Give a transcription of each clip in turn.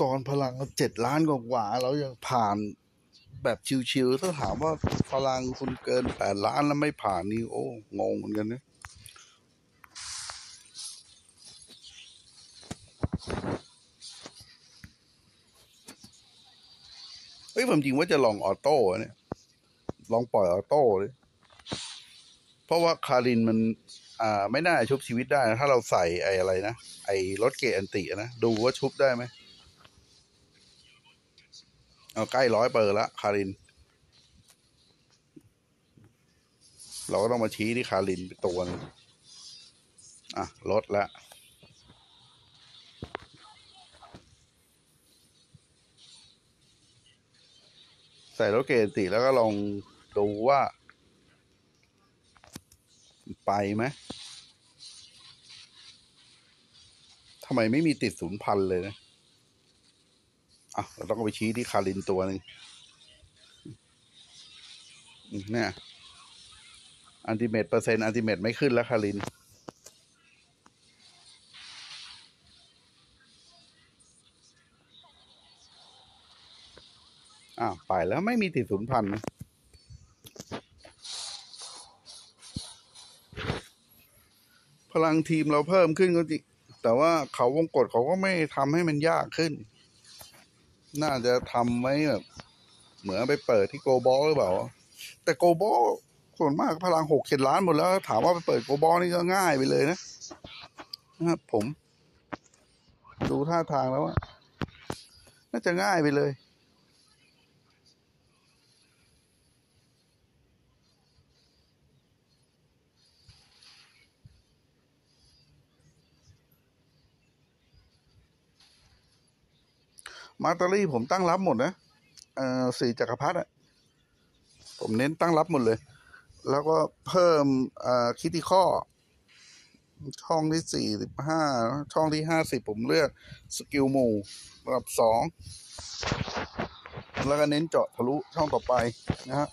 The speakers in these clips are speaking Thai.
ตอนพลังเจ็ดล้านกว่าเรายังผ่านแบบชิวๆถ้าถามว่าพลังคุณเกินแปดล้านแล้วไม่ผ่านนี่โอ้งงเหมือนกันนะเฮ้ยผมจริงว่าจะลองออโต้เนี่ย ลองปล่อยออโต้เลย เพราะว่าคารินมัน อ่า ไม่น่าชุบชีวิตได้นะ ถ้าเราใส่ไอ้อะไรนะ ไอ้รถเกอันตินะ ดูว่าชุบได้ไหม เอาใกล้ร้อยเปอร์ละคาริน เราก็ต้องมาชี้ที่คารินตัวนึงอะลดละใส่รถเกรดอันติแล้วก็ลองดูว่า ไปไหมทำไมไม่มีติดศูนย์พันเลยนะ อะเราต้องไปชี้ที่คารินตัวหนึ่งเนี่ยอันติเมตเปอร์เซ็นต์อันติเมตไม่ขึ้นแล้วคาริน อ้าว ไปแล้วไม่มีติดศูนย์พันนะพลังทีมเราเพิ่มขึ้นก็จริงแต่ว่าเขาวงกตเขาก็ไม่ทำให้มันยากขึ้น น่าจะทำไว้แบบ เหมือนไปเปิดที่ Global หรือเปล่า แต่ Global ส่วนมากพลังหกเจ็ดล้านหมดแล้ว ถามว่าไปเปิด Global นี่ก็ง่ายไปเลยนะนะครับผม ดูท่าทางแล้วว่าน่าจะง่ายไปเลย มาตอรี่ผมตั้งรับหมดนะเอ่อสี่จักรพรรดิอะผมเน้นตั้งรับหมดเลย แล้วก็เพิ่มเอ่อคิติข้อ ช่องที่สี่สิบห้าช่องที่ห้าสิบผมเลือกสกิลหมู่ระดับสองแล้วก็เน้นเจาะทะลุช่องต่อไปนะฮะ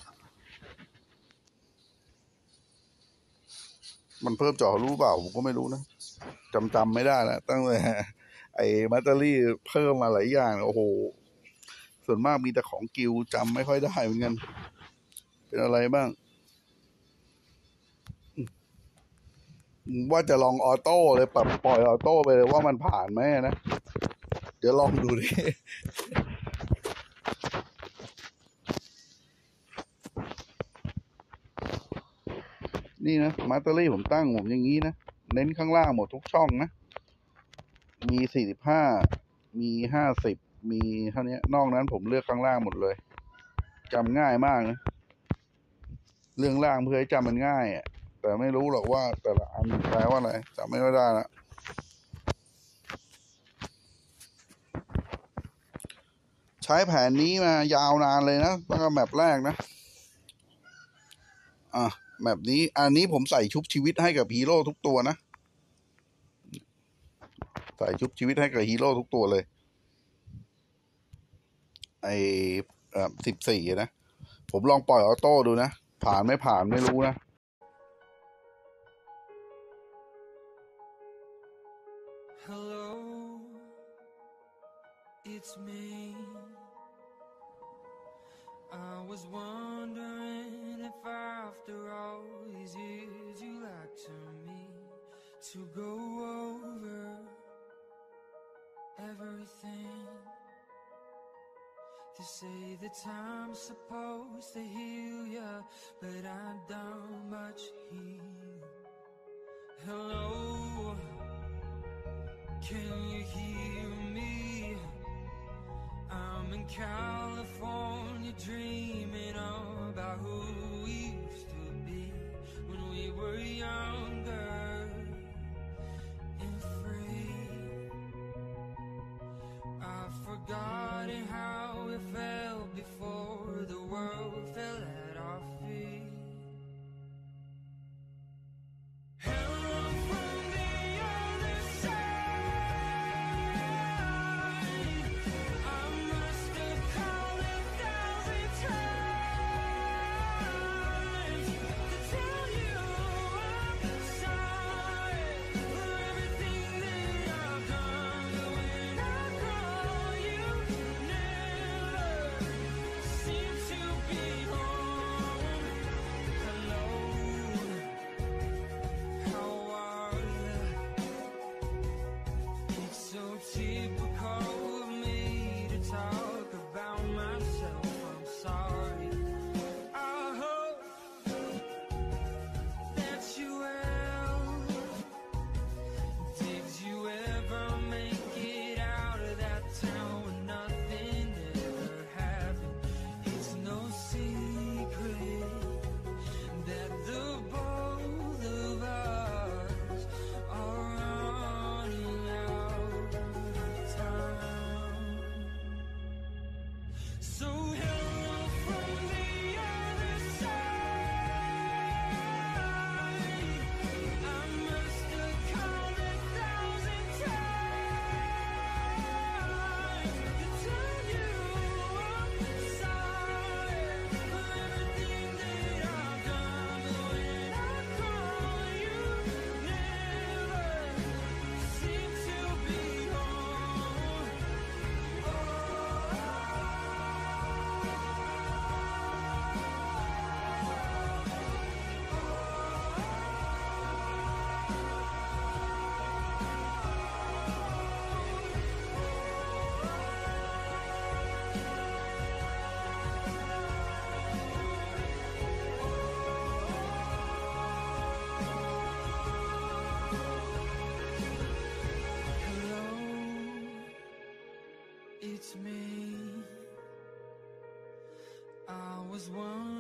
มันเพิ่มเจาะทะลุเปล่าผมก็ไม่รู้นะจำจำไม่ได้แล้วตั้งแต่ ไอ้แบตเตอรี่เพิ่มมาหลายอย่าง โอ้โห ส่วนมากมีแต่ของกิวจำไม่ค่อยได้เหมือนกัน เป็นอะไรบ้าง ว่าจะลองออโต้เลยปรับปล่อยออโต้ไปเลยว่ามันผ่านไหมนะ เดี๋ยวลองดูดินี่นะมาตเตอรี่ผมตั้งผมอย่างนี้นะ เน้นข้างล่างหมดทุกช่องนะ มีสี่สิบห้า มีห้าสิบ มีเท่านี้นอกนั้นผมเลือกข้างล่างหมดเลยจำง่ายมากนะ เรื่องล่างเพื่อให้จำมันง่ายอะ แต่ไม่รู้หรอกว่าแต่ละอันแปลว่าอะไรจำไม่ได้ละใช้แผนนี้มายาวนานเลยนะตั้งแต่แมปแรกนะ อะ map นี้ อันนี้ผมใส่ชุบชีวิตให้กับฮีโร่ทุกตัวนะ สายชุบชีวิตให้กับฮีโร่ทุกตัวเลย ไอสิบสี่นะ ผมลองปล่อย auto ดูนะ ผ่านไม่ผ่านไม่รู้นะ To go on. Everything. They say the time's supposed to heal ya, but I don't much heal. Hello. Can you hear me? I'm in California dreaming about who we used to be when we were younger it's me. I was wondering